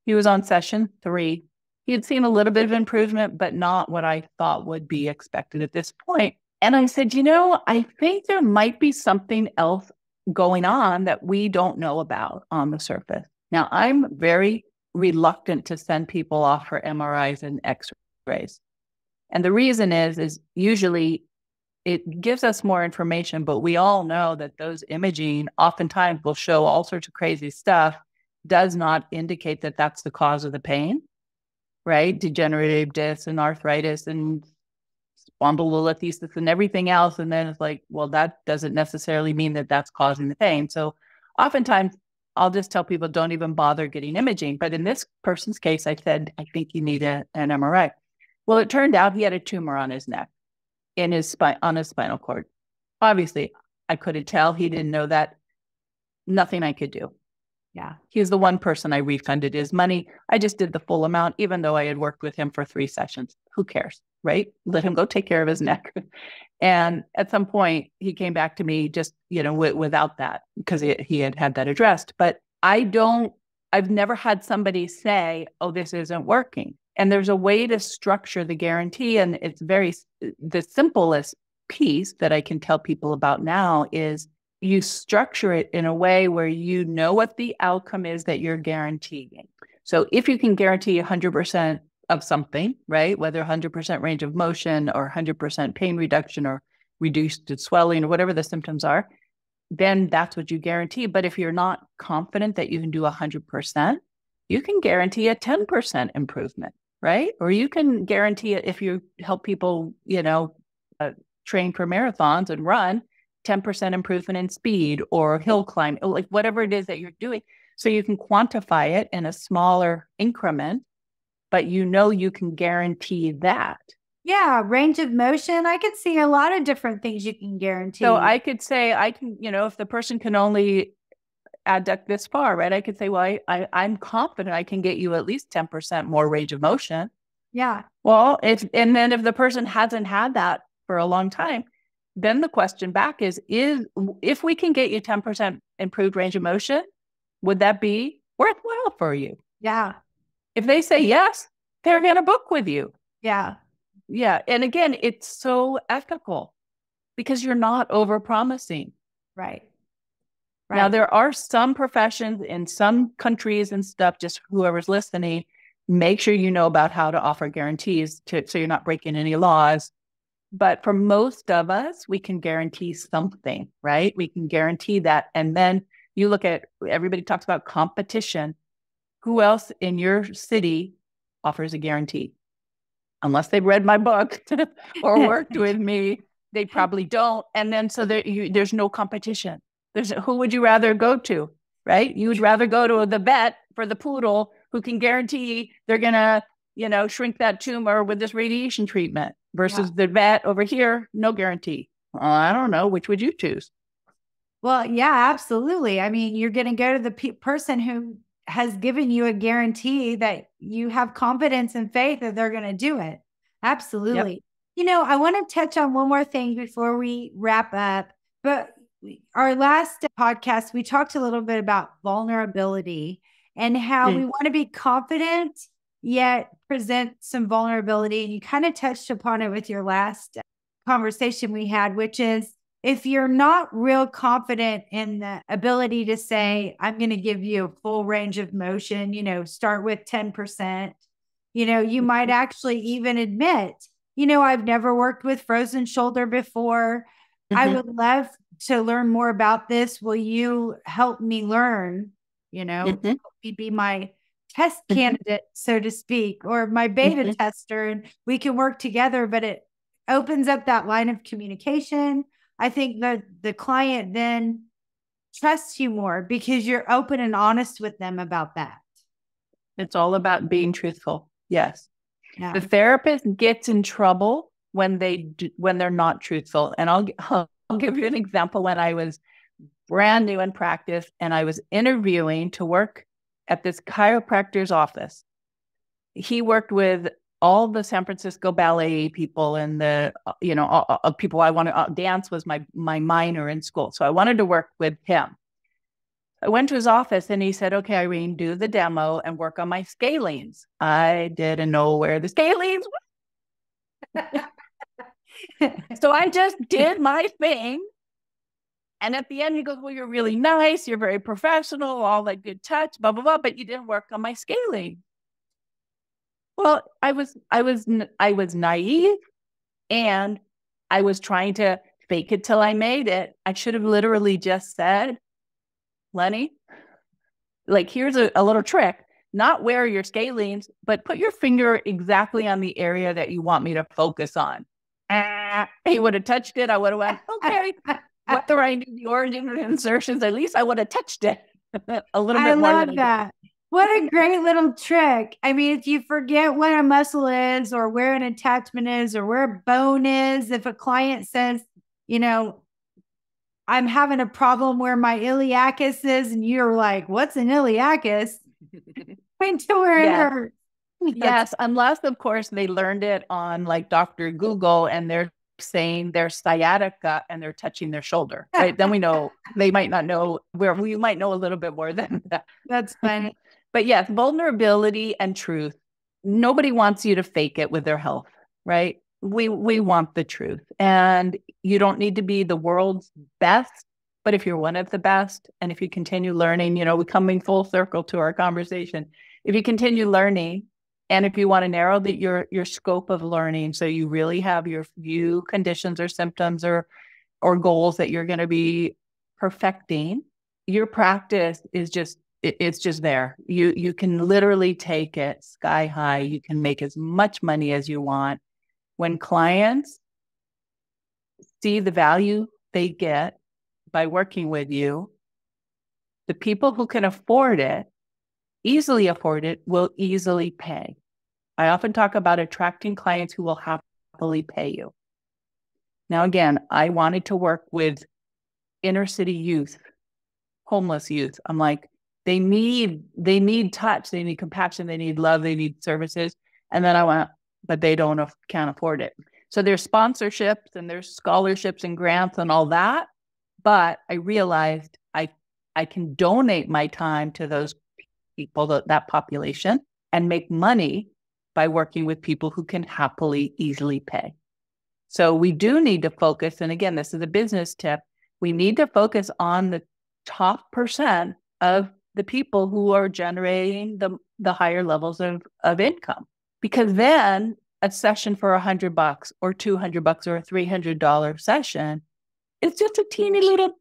He was on session three. He had seen a little bit of improvement, but not what I thought would be expected at this point. And I said, you know, I think there might be something else going on that we don't know about on the surface. Now, I'm very reluctant to send people off for MRIs and x rays. And the reason is, is usually it gives us more information, but we all know that those imaging oftentimes will show all sorts of crazy stuff, does not indicate that that's the cause of the pain, right? Degenerative disc and arthritis and spondylolisthesis and everything else. And then it's like, well, that doesn't necessarily mean that that's causing the pain. So oftentimes I'll just tell people don't even bother getting imaging. But in this person's case, I said, I think you need a, an MRI. Well, it turned out he had a tumor on his neck, in his spine, on his spinal cord. Obviously, I couldn't tell. He didn't know that. Nothing I could do. Yeah. He's the one person I refunded his money. I just did the full amount, even though I had worked with him for three sessions. Who cares? Right? Let him go take care of his neck. <laughs> and at some point, he came back to me just, you know, w- without that because he, he had had that addressed. But I don't, I've never had somebody say, oh, this isn't working. And there's a way to structure the guarantee. And it's very, the simplest piece that I can tell people about now is you structure it in a way where you know what the outcome is that you're guaranteeing. So if you can guarantee 100% of something, right, whether 100% range of motion or 100% pain reduction or reduced swelling or whatever the symptoms are, then that's what you guarantee. But if you're not confident that you can do 100%, you can guarantee a 10% improvement right? Or you can guarantee it if you help people, you know, uh, train for marathons and run 10% improvement in speed or hill climb, like whatever it is that you're doing. So you can quantify it in a smaller increment, but you know you can guarantee that. Yeah, range of motion. I could see a lot of different things you can guarantee. So I could say, I can, you know, if the person can only adduct this far, right? I could say, well, I, I I'm confident I can get you at least 10% more range of motion. Yeah. Well, if and then if the person hasn't had that for a long time, then the question back is is if we can get you 10% improved range of motion, would that be worthwhile for you? Yeah. If they say yes, they're going to book with you. Yeah. Yeah. And again, it's so ethical because you're not over promising. Right. Right. Now, there are some professions in some countries and stuff, just whoever's listening, make sure you know about how to offer guarantees to, so you're not breaking any laws. But for most of us, we can guarantee something, right? We can guarantee that. And then you look at everybody talks about competition. Who else in your city offers a guarantee? Unless they've read my book <laughs> or <laughs> worked with me, they probably don't. And then so there, you, there's no competition. There's who would you rather go to? right? You would rather go to the vet for the poodle who can guarantee they're going to, you know, shrink that tumor with this radiation treatment versus yeah. the vet over here, no guarantee. Well, I don't know. Which would you choose? Well, yeah, absolutely. I mean, you're going to go to the pe- person who has given you a guarantee that you have confidence and faith that they're going to do it. Absolutely. Yep. You know, I want to touch on one more thing before we wrap up. But our last podcast, we talked a little bit about vulnerability and how mm. we want to be confident yet present some vulnerability. And you kind of touched upon it with your last conversation we had, which is if you're not real confident in the ability to say, I'm going to give you a full range of motion, you know, start with 10%, you know, you might mm-hmm. actually even admit, you know, I've never worked with frozen shoulder before. Mm-hmm. I would love to learn more about this. Will you help me learn? You know, mm-hmm. be my test mm-hmm. candidate, so to speak, or my beta mm-hmm. tester, and we can work together. But it opens up that line of communication. I think that the client then trusts you more because you're open and honest with them about that. It's all about being truthful. Yes. Yeah. The therapist gets in trouble when they do, when they're not truthful. And I'll <laughs> I'll give you an example when I was brand new in practice and I was interviewing to work at this chiropractor's office. He worked with all the San Francisco ballet people and the uh, you know all, all people I wanted uh, dance was my my minor in school so I wanted to work with him. I went to his office and he said, "Okay, Irene, do the demo and work on my scalenes." I didn't know where the scalenes were. <laughs> so I just did my thing. And at the end, he goes, Well, you're really nice. You're very professional, all that good touch, blah, blah, blah. But you didn't work on my scalene. Well, I was, I was, I was naive and I was trying to fake it till I made it. I should have literally just said, Lenny, like, here's a, a little trick not wear your scalenes, but put your finger exactly on the area that you want me to focus on. Ah, he would have touched it. I would have went, okay, <laughs> whether I knew the origin of the insertions, at least I would have touched it <laughs> a little bit I more. I love that. What a <laughs> great little trick. I mean, if you forget what a muscle is or where an attachment is or where a bone is, if a client says, you know, I'm having a problem where my iliacus is, and you're like, what's an iliacus? <laughs> Point to where yeah. it hurts. <laughs> yes, unless, of course, they learned it on like Dr. Google and they're saying their sciatica and they're touching their shoulder, right? then we know they might not know where we might know a little bit more than that. That's funny. But yes, vulnerability and truth. Nobody wants you to fake it with their health, right? We we want the truth. And you don't need to be the world's best, but if you're one of the best and if you continue learning, you know, we coming full circle to our conversation. If you continue learning and if you want to narrow the, your your scope of learning so you really have your few conditions or symptoms or or goals that you're going to be perfecting, your practice is just it, it's just there. You you can literally take it sky high. You can make as much money as you want. When clients see the value they get by working with you, the people who can afford it, easily afford it, will easily pay. I often talk about attracting clients who will happily pay you. Now, again, I wanted to work with inner city youth, homeless youth. I'm like, they need they need touch, they need compassion, they need love, they need services. And then I went, but they don't can't afford it. So there's sponsorships and there's scholarships and grants and all that. But I realized I I can donate my time to those people, that, that population, and make money by working with people who can happily, easily pay. So we do need to focus. And again, this is a business tip. We need to focus on the top percent of the people who are generating the, the higher levels of, of income. Because then a session for a hundred bucks or 200 bucks or a $300 session it's just a teeny little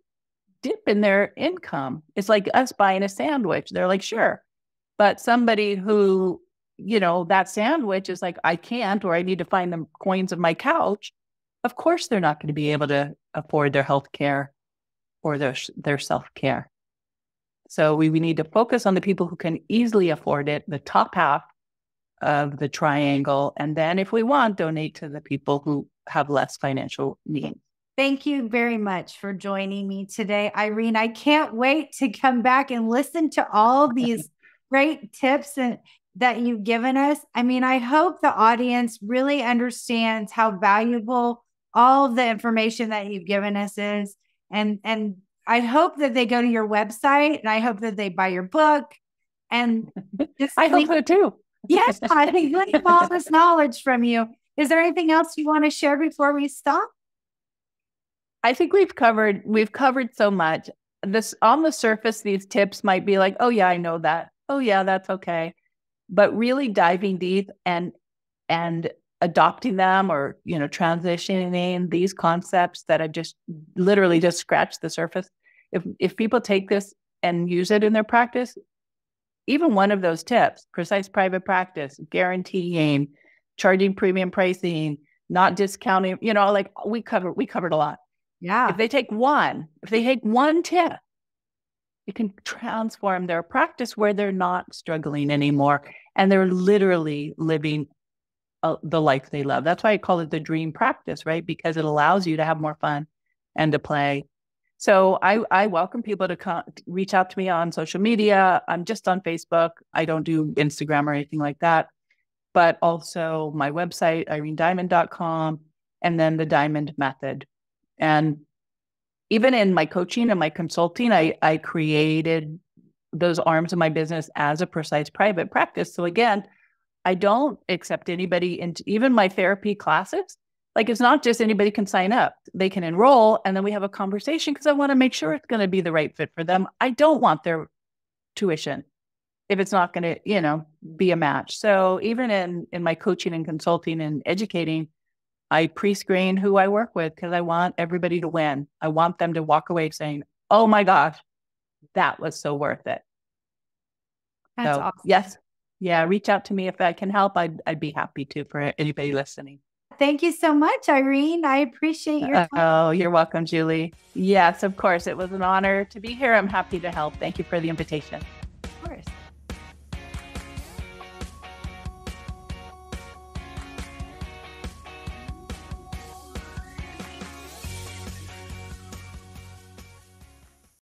dip in their income. It's like us buying a sandwich. They're like, sure. But somebody who, you know, that sandwich is like, I can't, or I need to find the coins of my couch. Of course, they're not going to be able to afford their health care or their, their self care. So we, we need to focus on the people who can easily afford it, the top half of the triangle. And then if we want, donate to the people who have less financial needs. Thank you very much for joining me today, Irene. I can't wait to come back and listen to all <laughs> these great tips and that you've given us. I mean, I hope the audience really understands how valuable all the information that you've given us is. And and I hope that they go to your website and I hope that they buy your book. And <laughs> just I hope so too. yes, I think all this knowledge from you. Is there anything else you want to share before we stop? I think we've covered we've covered so much. This on the surface, these tips might be like, oh yeah, I know that. Oh yeah, that's okay. But really diving deep and and adopting them or you know transitioning these concepts that i've just literally just scratched the surface. If if people take this and use it in their practice even one of those tips precise private practice guaranteeing charging premium pricing not discounting you know like we covered we covered a lot. Yeah. If they take one if they take one tip it can transform their practice where they're not struggling anymore and they're literally living uh, the life they love. That's why I call it the dream practice, right? Because it allows you to have more fun and to play. So I, I welcome people to come, reach out to me on social media. I'm just on Facebook. I don't do Instagram or anything like that, but also my website, irenediamond.com, and then the diamond method. And even in my coaching and my consulting, I, I created those arms of my business as a precise private practice. So again, I don't accept anybody into even my therapy classes. Like it's not just anybody can sign up. They can enroll and then we have a conversation because I want to make sure it's going to be the right fit for them. I don't want their tuition if it's not going to, you know, be a match. So even in in my coaching and consulting and educating, I pre-screen who I work with because I want everybody to win. I want them to walk away saying, "Oh my gosh, that was so worth it." That's so, awesome. Yes, yeah, reach out to me if I can help. I'd I'd be happy to for anybody listening. Thank you so much, Irene. I appreciate your uh, time. Oh, you're welcome, Julie. Yes, of course. It was an honor to be here. I'm happy to help. Thank you for the invitation.